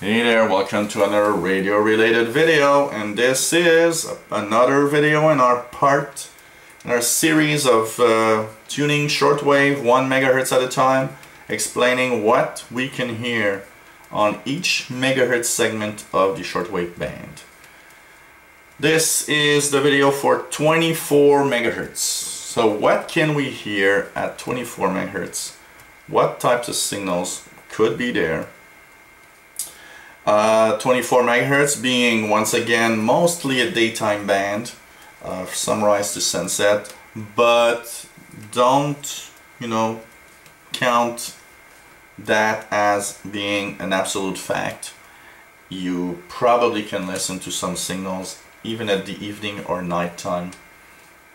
Hey there, welcome to another radio related video and this is another video in our part in our series of uh, tuning shortwave 1 megahertz at a time explaining what we can hear on each megahertz segment of the shortwave band. This is the video for 24 megahertz. So what can we hear at 24 megahertz? What types of signals could be there? Uh, 24 megahertz being once again mostly a daytime band uh, sunrise to sunset but don't you know count that as being an absolute fact. You probably can listen to some signals even at the evening or night time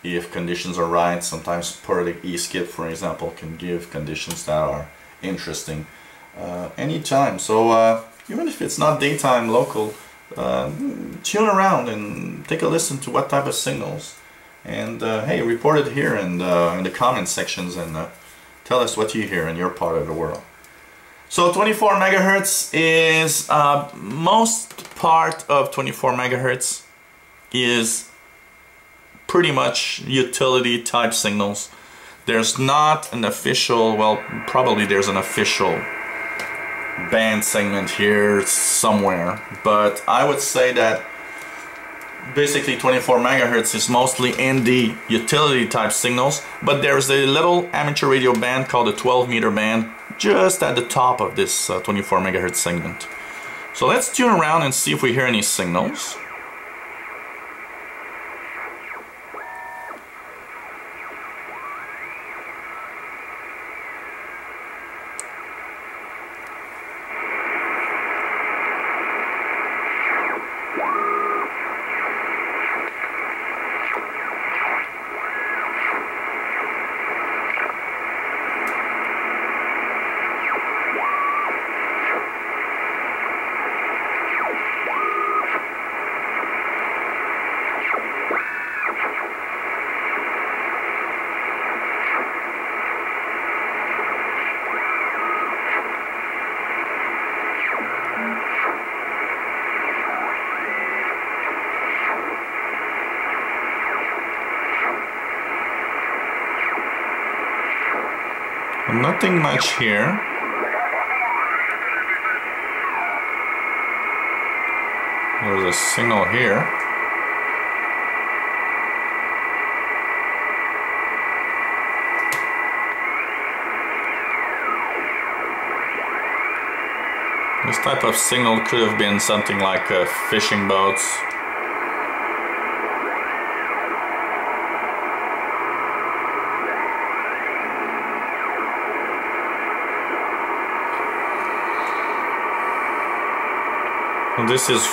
if conditions are right sometimes sporadic e-skip for example can give conditions that are interesting uh, anytime. So uh, even if it's not daytime local, uh, tune around and take a listen to what type of signals. And uh, hey, report it here in the, in the comment sections and uh, tell us what you hear in your part of the world. So 24 megahertz is uh, most part of 24 megahertz is pretty much utility type signals. There's not an official, well, probably there's an official band segment here somewhere but I would say that basically 24 megahertz is mostly in the utility type signals but there's a little amateur radio band called the 12 meter band just at the top of this uh, 24 megahertz segment. So let's tune around and see if we hear any signals Nothing much here. There's a signal here. This type of signal could have been something like uh, fishing boats this is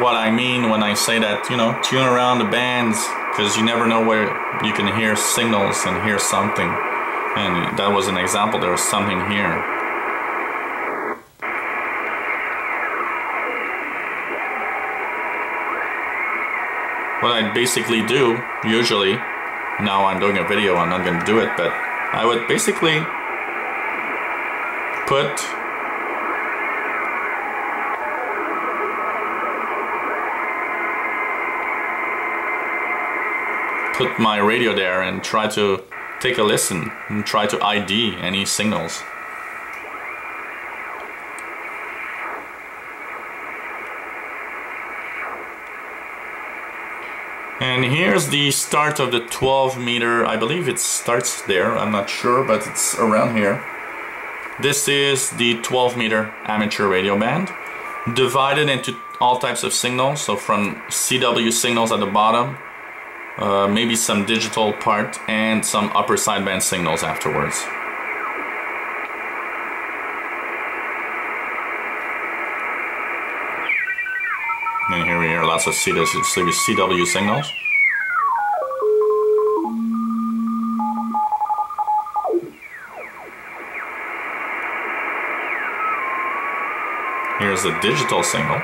what I mean when I say that, you know, tune around the bands because you never know where you can hear signals and hear something. And that was an example, there was something here. What I basically do, usually, now I'm doing a video, I'm not going to do it, but I would basically put put my radio there and try to take a listen and try to ID any signals. And here's the start of the 12 meter, I believe it starts there, I'm not sure, but it's around here. This is the 12 meter amateur radio band, divided into all types of signals, so from CW signals at the bottom uh, maybe some digital part and some upper sideband signals afterwards. And here we hear lots of CW signals. Here's a digital signal.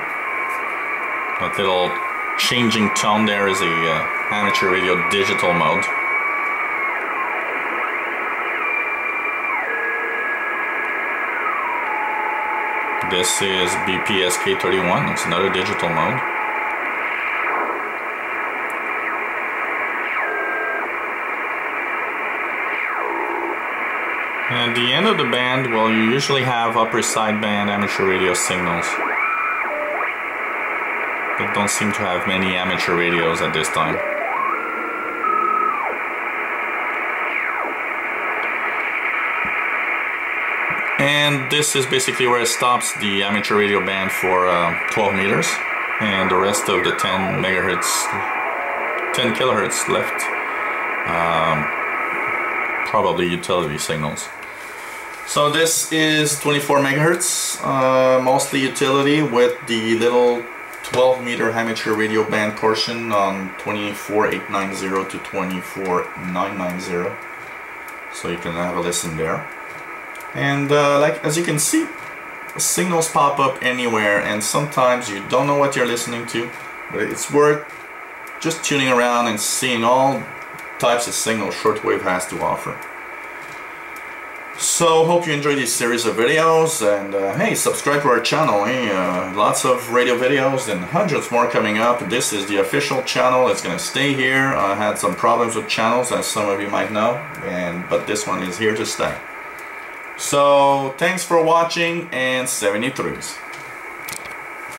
That little changing tone there is a uh, amateur radio digital mode. This is BPSK31, it's another digital mode. At the end of the band, well, you usually have upper sideband amateur radio signals. But don't seem to have many amateur radios at this time. And this is basically where it stops the amateur radio band for uh, 12 meters. And the rest of the 10 megahertz 10 kilohertz left um, probably utility signals. So this is 24 megahertz uh, mostly utility with the little 12 meter amateur radio band portion on 24890 to 24990 so you can have a listen there and uh, like as you can see signals pop up anywhere and sometimes you don't know what you're listening to but it's worth just tuning around and seeing all types of signals shortwave has to offer. So hope you enjoyed this series of videos and uh, hey subscribe to our channel hey uh, lots of radio videos and hundreds more coming up. This is the official channel it's gonna stay here. I had some problems with channels as some of you might know and but this one is here to stay so thanks for watching and 73s.